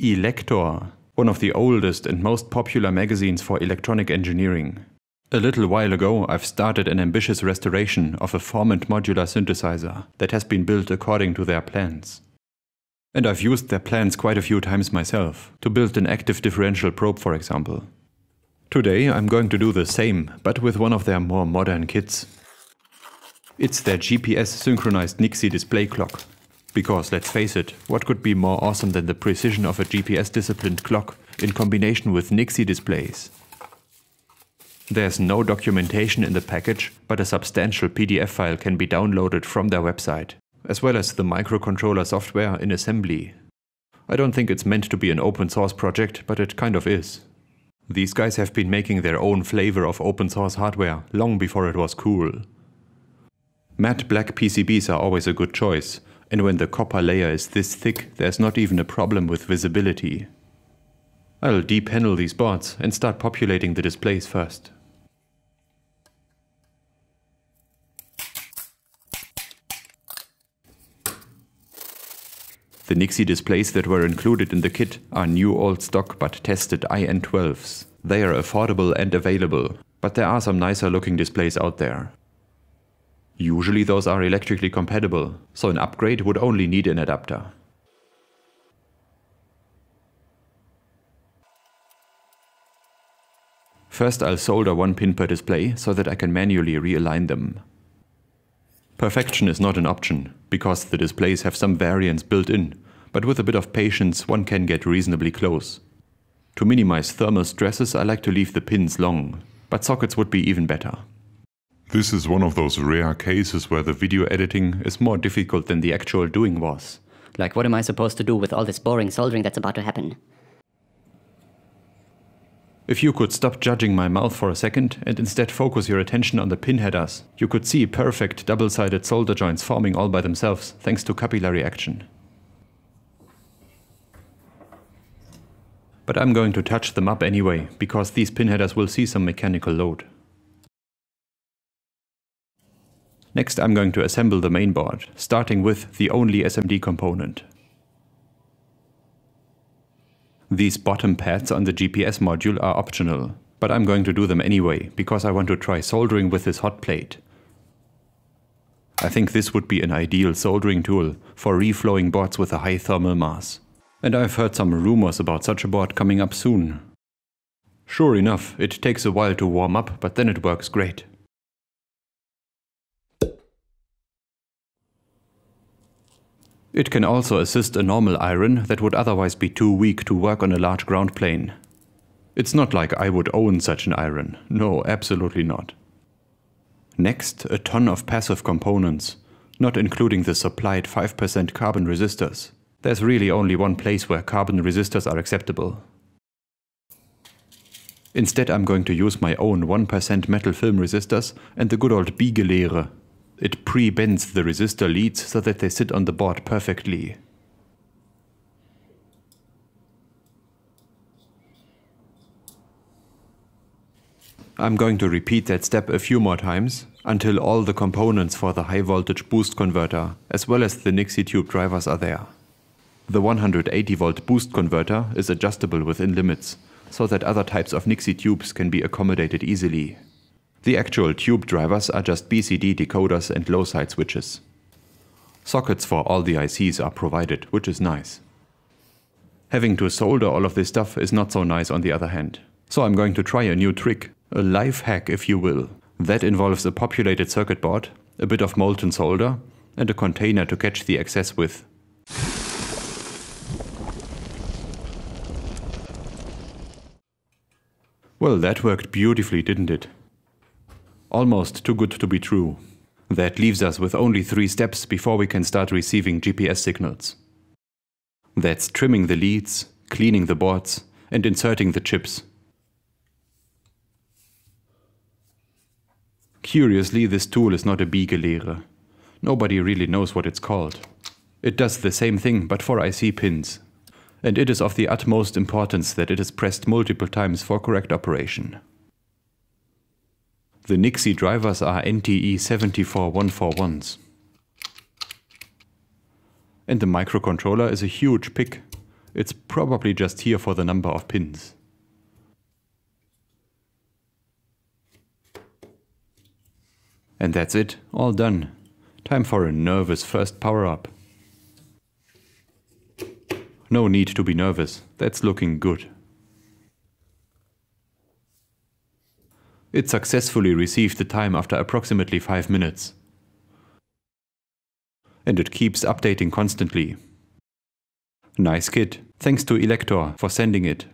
Elektor, one of the oldest and most popular magazines for electronic engineering. A little while ago, I've started an ambitious restoration of a Formant modular synthesizer that has been built according to their plans. And I've used their plans quite a few times myself, to build an active differential probe for example. Today I'm going to do the same, but with one of their more modern kits. It's their GPS synchronized Nixie display clock. Because let's face it, what could be more awesome than the precision of a GPS disciplined clock in combination with Nixie displays? There's no documentation in the package, but a substantial PDF file can be downloaded from their website, as well as the microcontroller software in assembly. I don't think it's meant to be an open source project, but it kind of is. These guys have been making their own flavor of open source hardware long before it was cool. Matte black PCBs are always a good choice, and when the copper layer is this thick, there's not even a problem with visibility. I'll depanel these boards and start populating the displays first. The Nixie displays that were included in the kit are new old stock but tested IN12s. They are affordable and available, but there are some nicer looking displays out there. Usually those are electrically compatible, so an upgrade would only need an adapter. First I'll solder one pin per display so that I can manually realign them. Perfection is not an option, because the displays have some variance built in, but with a bit of patience one can get reasonably close. To minimize thermal stresses I like to leave the pins long, but sockets would be even better. This is one of those rare cases where the video editing is more difficult than the actual doing was. Like what am I supposed to do with all this boring soldering that's about to happen? If you could stop judging my mouth for a second and instead focus your attention on the pin headers, you could see perfect double-sided solder joints forming all by themselves thanks to capillary action. But I'm going to touch them up anyway, because these pin headers will see some mechanical load. Next I'm going to assemble the mainboard, starting with the only SMD component, these bottom pads on the GPS module are optional, but I'm going to do them anyway, because I want to try soldering with this hot plate. I think this would be an ideal soldering tool for reflowing boards with a high thermal mass. And I've heard some rumors about such a board coming up soon. Sure enough, it takes a while to warm up, but then it works great. It can also assist a normal iron that would otherwise be too weak to work on a large ground plane. It's not like I would own such an iron. No, absolutely not. Next, a ton of passive components, not including the supplied 5% carbon resistors. There's really only one place where carbon resistors are acceptable. Instead I'm going to use my own 1% metal film resistors and the good old Biegelehre it pre-bends the resistor leads so that they sit on the board perfectly. I'm going to repeat that step a few more times until all the components for the high voltage boost converter as well as the Nixie tube drivers are there. The 180 volt boost converter is adjustable within limits so that other types of Nixie tubes can be accommodated easily. The actual tube drivers are just BCD decoders and low side switches. Sockets for all the ICs are provided, which is nice. Having to solder all of this stuff is not so nice on the other hand. So I'm going to try a new trick, a life hack if you will. That involves a populated circuit board, a bit of molten solder, and a container to catch the excess with. Well, that worked beautifully, didn't it? Almost too good to be true. That leaves us with only three steps before we can start receiving GPS signals. That's trimming the leads, cleaning the boards, and inserting the chips. Curiously, this tool is not a Biegelehre. Nobody really knows what it's called. It does the same thing, but for IC pins. And it is of the utmost importance that it is pressed multiple times for correct operation. The Nixie drivers are NTE 74141s. And the microcontroller is a huge PIC. It's probably just here for the number of pins. And that's it, all done. Time for a nervous first power up. No need to be nervous, that's looking good. It successfully received the time after approximately 5 minutes. And it keeps updating constantly. Nice kit. Thanks to Elektor for sending it.